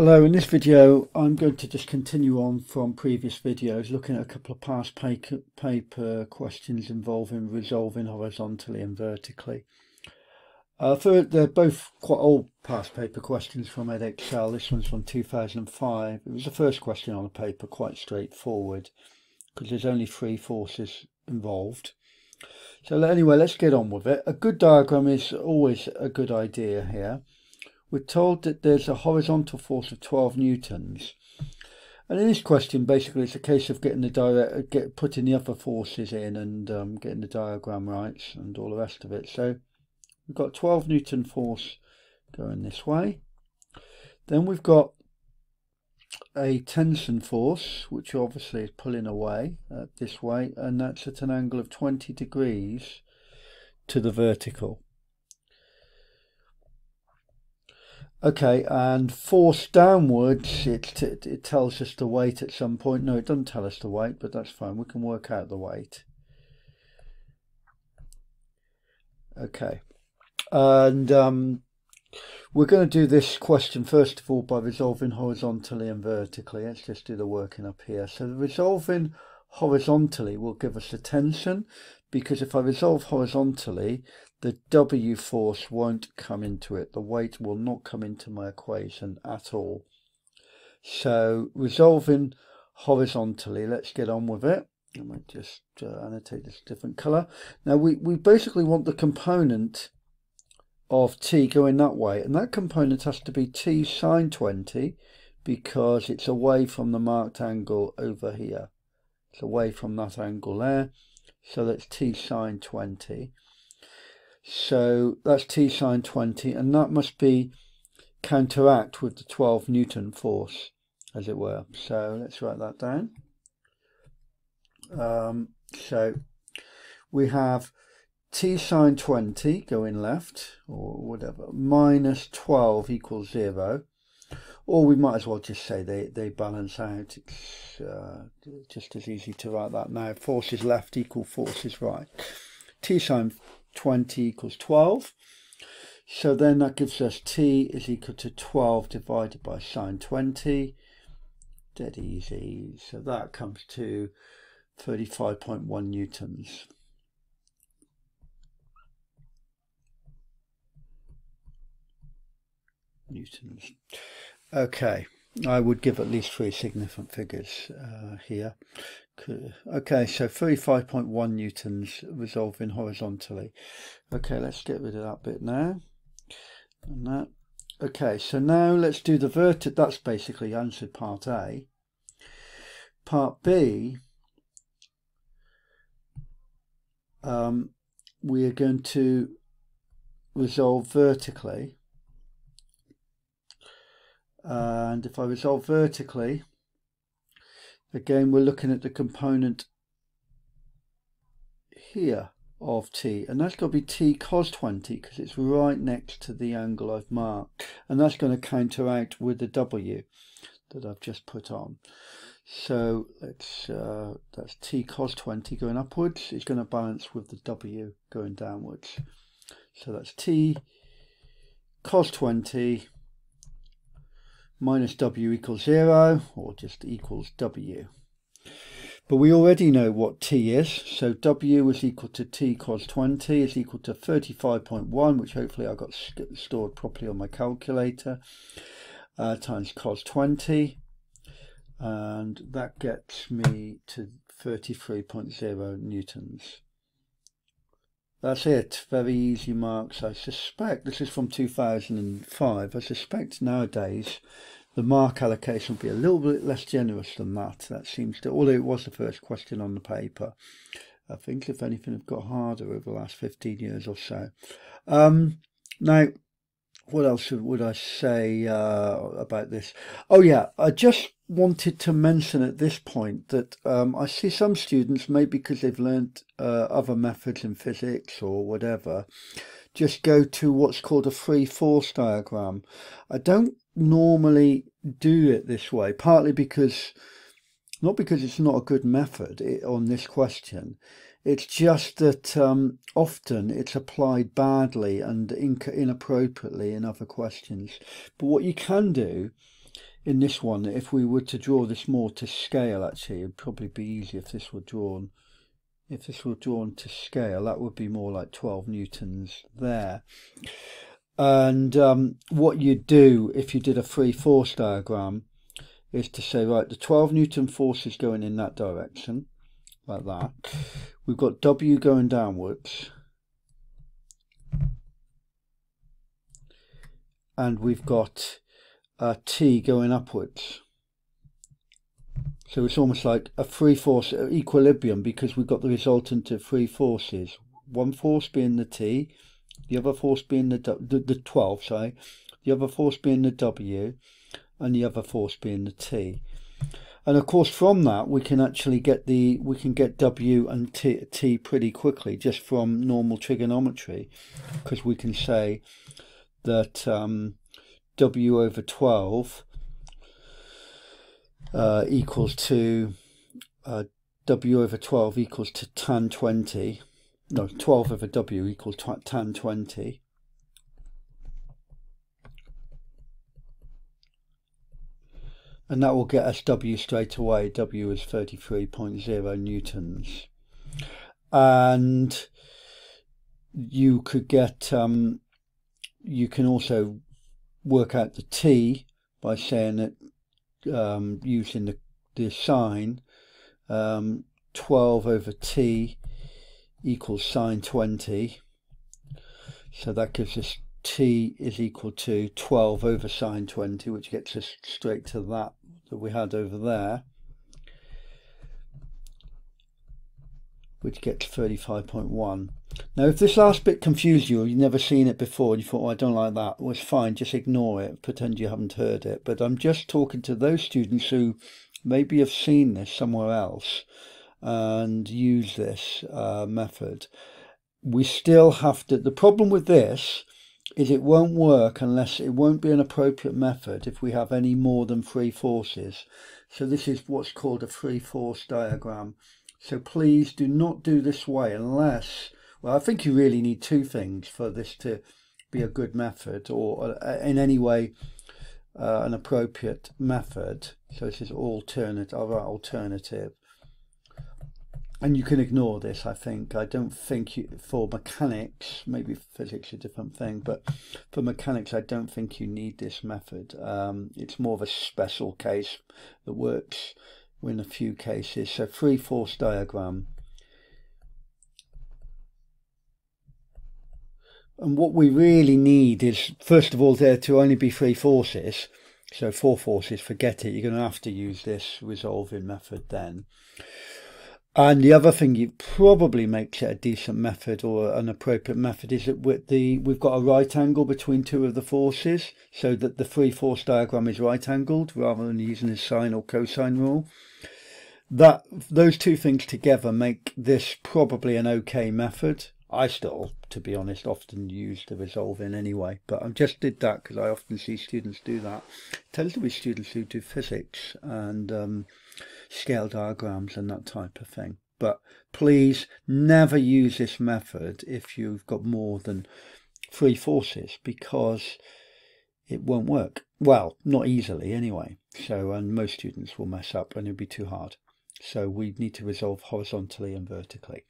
Hello, in this video I'm going to just continue on from previous videos looking at a couple of past paper questions involving resolving horizontally and vertically. Uh, they're both quite old past paper questions from Edexcel. This one's from 2005. It was the first question on the paper, quite straightforward because there's only three forces involved. So anyway, let's get on with it. A good diagram is always a good idea here we're told that there's a horizontal force of 12 newtons. And in this question, basically, it's a case of getting the direct, get putting the other forces in and um, getting the diagram right and all the rest of it. So we've got 12 newton force going this way. Then we've got a tension force, which obviously is pulling away uh, this way, and that's at an angle of 20 degrees to the vertical. Okay, and force downwards, it, it, it tells us the weight at some point. No, it doesn't tell us the weight, but that's fine. We can work out the weight. Okay, and um, we're going to do this question first of all by resolving horizontally and vertically. Let's just do the working up here. So resolving horizontally will give us a tension because if I resolve horizontally, the W force won't come into it. The weight will not come into my equation at all. So resolving horizontally, let's get on with it. I might just uh, annotate this different color. Now we, we basically want the component of t going that way and that component has to be t sine 20 because it's away from the marked angle over here. It's away from that angle there. So that's t sine 20. So that's T sine 20, and that must be counteract with the 12 Newton force, as it were. So let's write that down. Um, so we have T sine 20 going left, or whatever, minus 12 equals 0. Or we might as well just say they, they balance out. It's uh, just as easy to write that now. Forces left equal forces right. T sine 20 equals 12. So then that gives us t is equal to 12 divided by sine 20. Dead easy. So that comes to 35.1 newtons. Newtons. Okay, I would give at least three significant figures uh, here. Okay, so 35.1 newtons resolving horizontally. Okay, let's get rid of that bit now. And that. Okay, so now let's do the verted. That's basically answered part A. Part B, um, we are going to resolve vertically. And if I resolve vertically, Again, we're looking at the component here of t. And that's got to be t cos 20 because it's right next to the angle I've marked. And that's going to counteract with the w that I've just put on. So let's uh, that's t cos 20 going upwards. It's going to balance with the w going downwards. So that's t cos 20 minus w equals 0 or just equals w. But we already know what t is, so w is equal to t cos 20 is equal to 35.1, which hopefully I got st stored properly on my calculator, uh, times cos 20, and that gets me to 33.0 newtons. That's it. Very easy marks. I suspect, this is from 2005, I suspect nowadays the mark allocation will be a little bit less generous than that. That seems to, although it was the first question on the paper, I think if anything have got harder over the last 15 years or so. Um, now, what else would I say uh, about this? Oh yeah, I just wanted to mention at this point that um, I see some students, maybe because they've learned uh, other methods in physics or whatever, just go to what's called a free force diagram. I don't normally do it this way, partly because, not because it's not a good method on this question, it's just that um, often it's applied badly and inappropriately in other questions. But what you can do in this one, if we were to draw this more to scale, actually, it'd probably be easier if this were drawn. If this were drawn to scale, that would be more like 12 newtons there. And um, what you'd do if you did a free force diagram is to say, right, the 12 newton force is going in that direction, like that. We've got W going downwards. And we've got uh, T going upwards. So it's almost like a free force equilibrium because we've got the resultant of free forces. One force being the T, the other force being the, the, the 12, sorry, the other force being the W, and the other force being the T. And of course, from that we can actually get the we can get W and T, T pretty quickly just from normal trigonometry, because we can say that um, W over 12 uh, equals to uh, W over 12 equals to tan 20. No, 12 over W equals tan 20. And that will get us W straight away. W is 33.0 newtons. And you could get, um, you can also work out the T by saying that um, using the, the sine, um, 12 over t equals sine 20. So that gives us t is equal to 12 over sine 20, which gets us straight to that that we had over there. Which gets 35.1. Now, if this last bit confused you, or you've never seen it before, and you thought, oh, I don't like that, well, it's fine, just ignore it, pretend you haven't heard it. But I'm just talking to those students who maybe have seen this somewhere else and use this uh, method. We still have to, the problem with this is it won't work unless it won't be an appropriate method if we have any more than three forces. So this is what's called a free force diagram. So please do not do this way unless, well, I think you really need two things for this to be a good method or uh, in any way uh, an appropriate method. So this is alternate, other alternative. And you can ignore this i think. I don't think you, for mechanics maybe physics is a different thing but for mechanics i don't think you need this method. Um, it's more of a special case that works in a few cases. So free force diagram. And what we really need is first of all there to only be three forces. So four forces forget it. You're going to have to use this resolving method then and the other thing you probably makes it a decent method or an appropriate method is that with the we've got a right angle between two of the forces, so that the free force diagram is right angled rather than using the sine or cosine rule. That those two things together make this probably an okay method. I still, to be honest, often use the resolving anyway, but I just did that because I often see students do that. It tends to be students who do physics and um, scale diagrams and that type of thing. But please never use this method if you've got more than three forces because it won't work. Well, not easily anyway. So, and most students will mess up and it'll be too hard. So we need to resolve horizontally and vertically.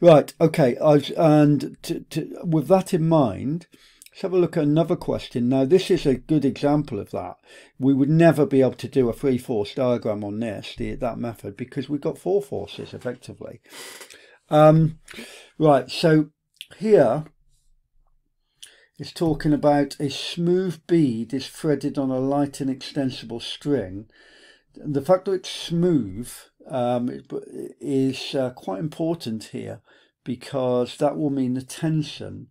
Right, okay, I've, and to, to, with that in mind, Let's have a look at another question. Now, this is a good example of that. We would never be able to do a free force diagram on this, the, that method, because we've got four forces effectively. Um, right, so here it's talking about a smooth bead is threaded on a light and extensible string. The fact that it's smooth um, is uh, quite important here because that will mean the tension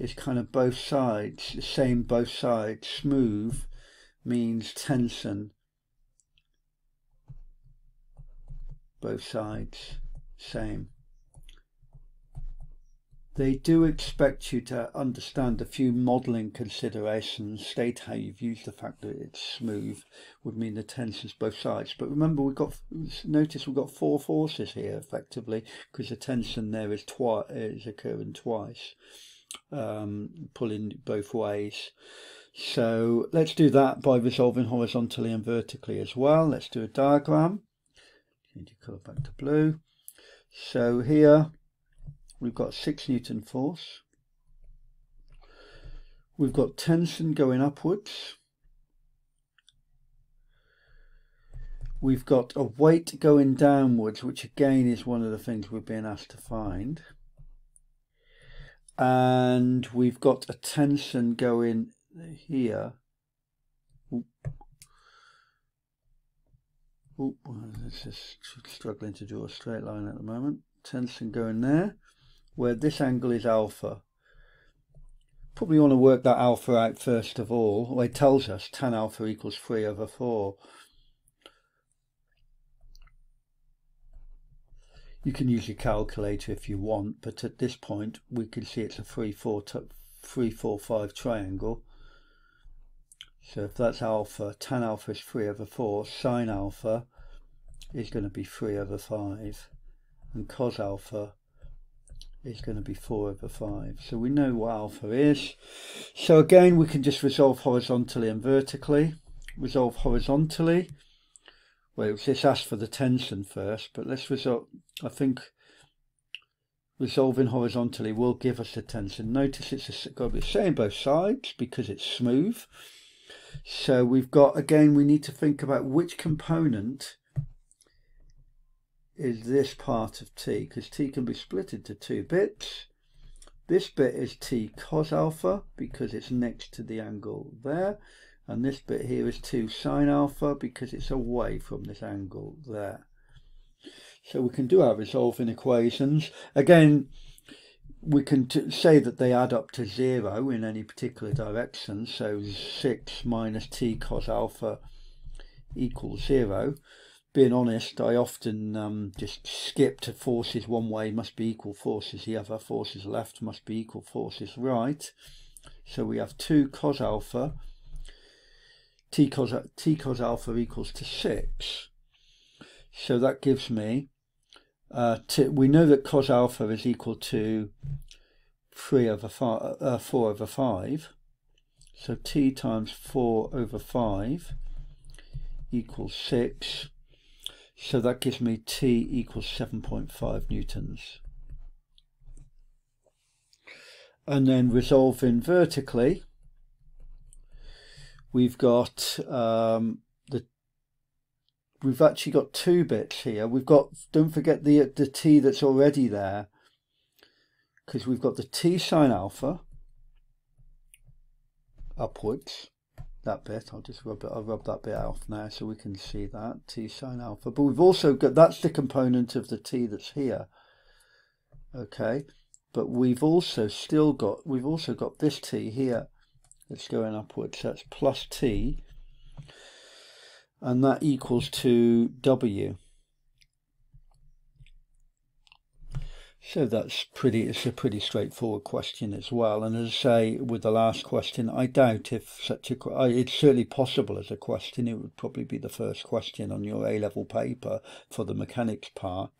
is kind of both sides, the same both sides. Smooth means tension. Both sides, same. They do expect you to understand a few modelling considerations, state how you've used the fact that it's smooth would mean the tension's both sides. But remember, we've got, notice we've got four forces here effectively, because the tension there is, twi is occurring twice um, pulling both ways. So let's do that by resolving horizontally and vertically as well. Let's do a diagram. Change your colour back to blue. So here we've got 6 Newton force. We've got tension going upwards. We've got a weight going downwards, which again is one of the things we're being asked to find. And we've got a tension going here. Oop. Oop. It's just struggling to draw a straight line at the moment. Tension going there, where this angle is alpha. Probably want to work that alpha out first of all. Well, it tells us tan alpha equals 3 over 4. You can use your calculator if you want, but at this point we can see it's a 3, 4, 3, 4, 5 triangle. So if that's alpha, tan alpha is 3 over 4, sine alpha is going to be 3 over 5, and cos alpha is going to be 4 over 5. So we know what alpha is. So again, we can just resolve horizontally and vertically. Resolve horizontally well, this asked for the tension first, but let's resolve, I think resolving horizontally will give us the tension. Notice it's got to be the same both sides because it's smooth. So we've got, again, we need to think about which component is this part of t, because t can be split into two bits. This bit is t cos alpha because it's next to the angle there and this bit here is 2 sine alpha because it's away from this angle there. So we can do our resolving equations. Again, we can say that they add up to 0 in any particular direction. So 6 minus t cos alpha equals 0. Being honest, I often um, just skip to forces one way must be equal forces the other, forces left must be equal forces right. So we have 2 cos alpha t cos, t cos alpha equals to 6. So that gives me, uh, t, we know that cos alpha is equal to 3 over 5, uh, 4 over 5. So t times 4 over 5 equals 6. So that gives me t equals 7.5 newtons. And then resolving vertically, we've got um, the we've actually got two bits here. We've got don't forget the the t that's already there because we've got the t sine alpha upwards that bit. I'll just rub it I'll rub that bit off now so we can see that t sine alpha. But we've also got that's the component of the t that's here okay? But we've also still got we've also got this t here it's going upwards. So That's plus t. And that equals to w. So that's pretty, it's a pretty straightforward question as well. And as I say, with the last question, I doubt if such a, it's certainly possible as a question. It would probably be the first question on your A-level paper for the mechanics part.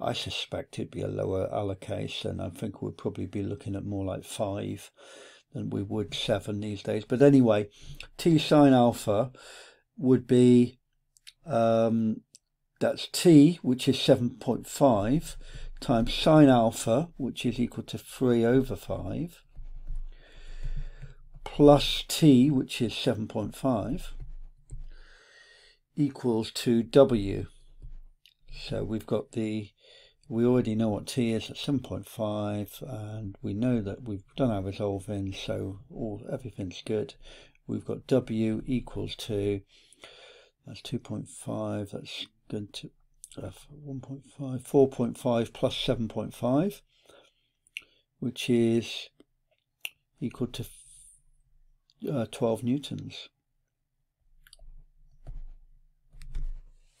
I suspect it'd be a lower allocation. I think we'd probably be looking at more like five than we would 7 these days. But anyway, t sine alpha would be, um, that's t, which is 7.5, times sine alpha, which is equal to 3 over 5, plus t, which is 7.5, equals to w. So we've got the we already know what t is at 7.5 and we know that we've done our resolving so all everything's good. We've got w equals to that's 2.5 that's going to uh, 1.5 4.5 plus 7.5 which is equal to uh, 12 newtons.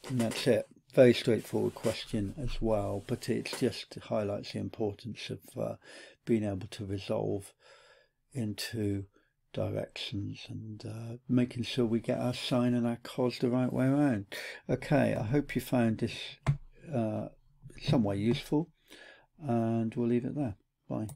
And that's it very straightforward question as well, but it just highlights the importance of uh, being able to resolve into directions and uh, making sure we get our sine and our cos the right way around. Okay, I hope you found this uh, some way useful and we'll leave it there. Bye.